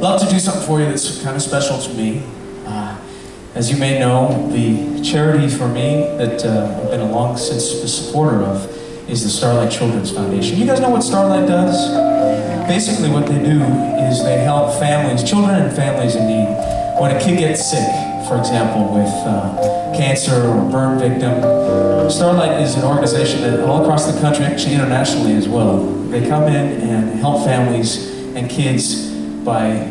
love to do something for you that's kind of special to me. Uh, as you may know, the charity for me that uh, I've been a long since supporter of is the Starlight Children's Foundation. You guys know what Starlight does? Basically what they do is they help families, children and families in need. When a kid gets sick, for example, with uh, cancer or burn victim, Starlight is an organization that all across the country, actually internationally as well, they come in and help families and kids by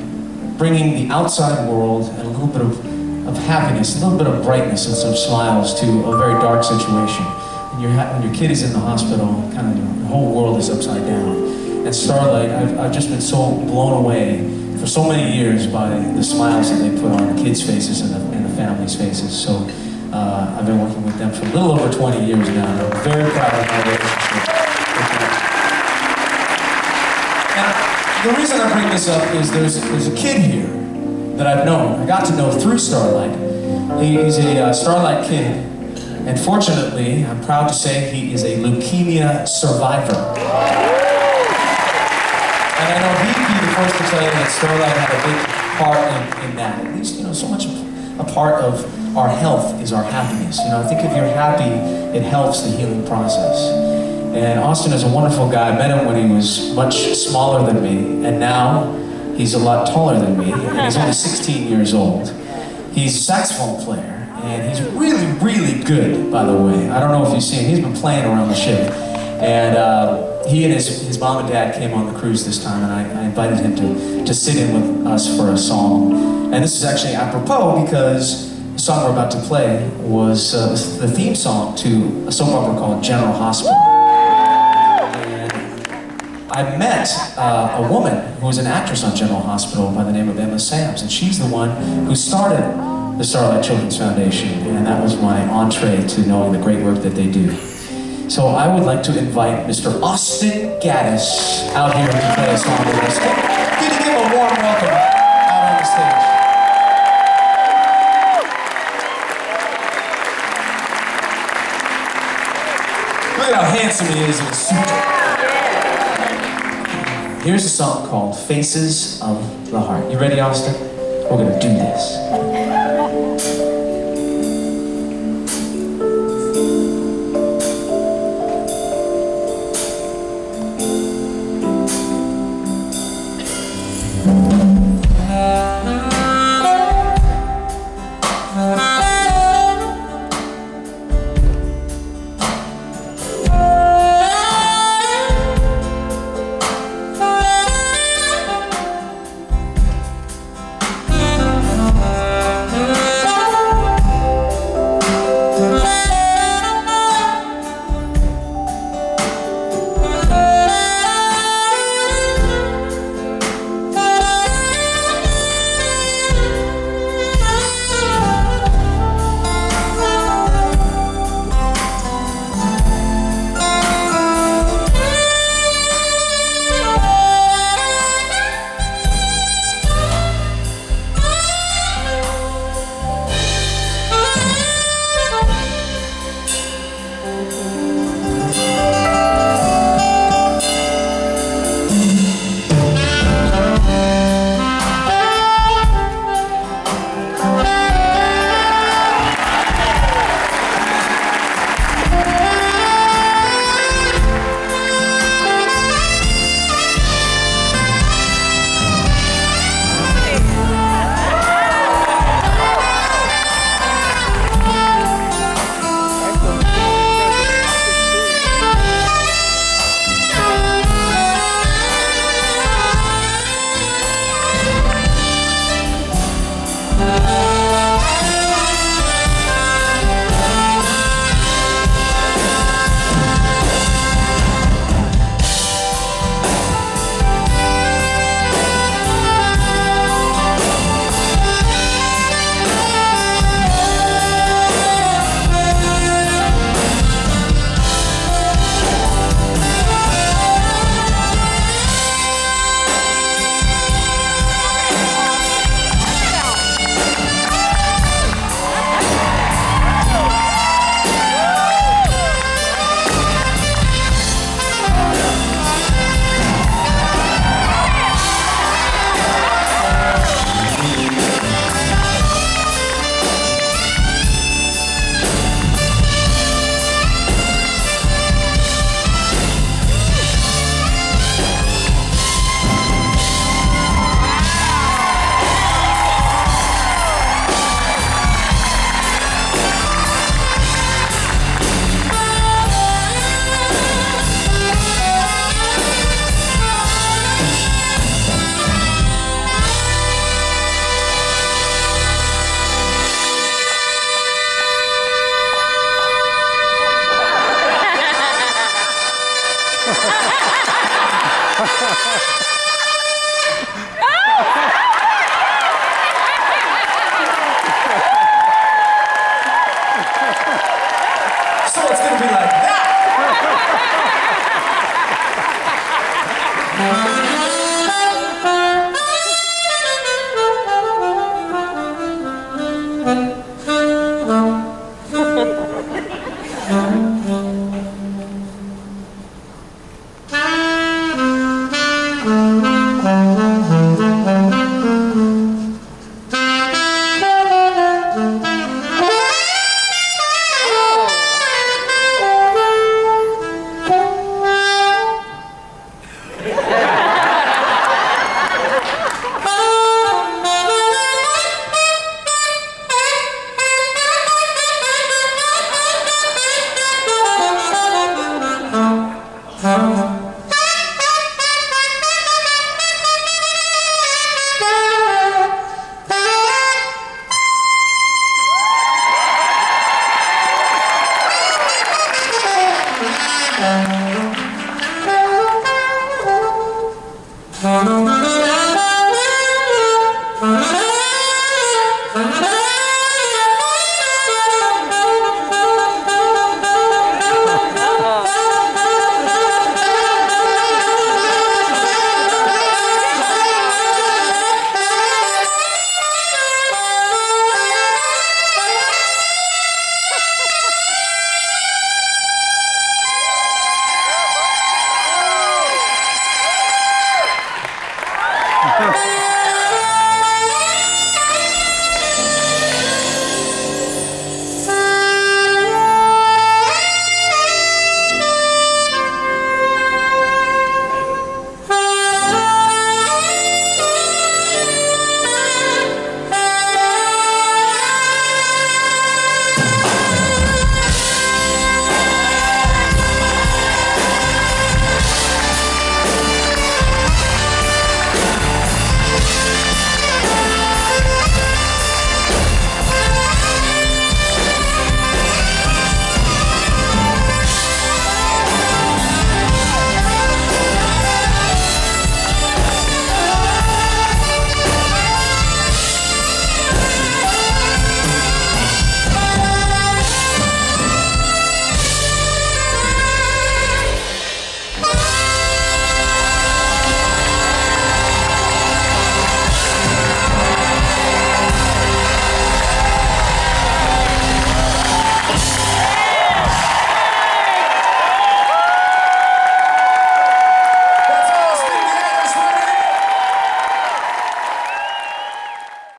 bringing the outside world and a little bit of, of happiness, a little bit of brightness and some smiles to a very dark situation. When, you when your kid is in the hospital, kind of the whole world is upside down. And Starlight, I've, I've just been so blown away for so many years by the smiles that they put on the kids' faces and the, and the families' faces. So uh, I've been working with them for a little over 20 years now. I'm very proud of my relationship the reason I bring this up is there's, there's a kid here that I've known. I got to know through Starlight. He's a uh, Starlight kid. And fortunately, I'm proud to say he is a leukemia survivor. And I know he'd be the first to tell you that Starlight had a big part in, in that. At least, you know, so much a part of our health is our happiness. You know, I think if you're happy, it helps the healing process. And Austin is a wonderful guy. I met him when he was much smaller than me, and now he's a lot taller than me, and he's only 16 years old. He's a saxophone player, and he's really, really good, by the way. I don't know if you've seen him. He's been playing around the ship. And uh, he and his, his mom and dad came on the cruise this time, and I, I invited him to, to sit in with us for a song. And this is actually apropos because the song we're about to play was uh, the theme song to a soap opera called General Hospital. Met uh, a woman who was an actress on General Hospital by the name of Emma Samms, and she's the one who started the Starlight Children's Foundation, and that was my entree to knowing the great work that they do. So I would like to invite Mr. Austin Gatus out here to play a song with us. Can you give a warm welcome out on the stage? Look at how handsome he is in a suit. Here's a song called Faces of the Heart. You ready, Austin? We're gonna do this. Thank. Bye.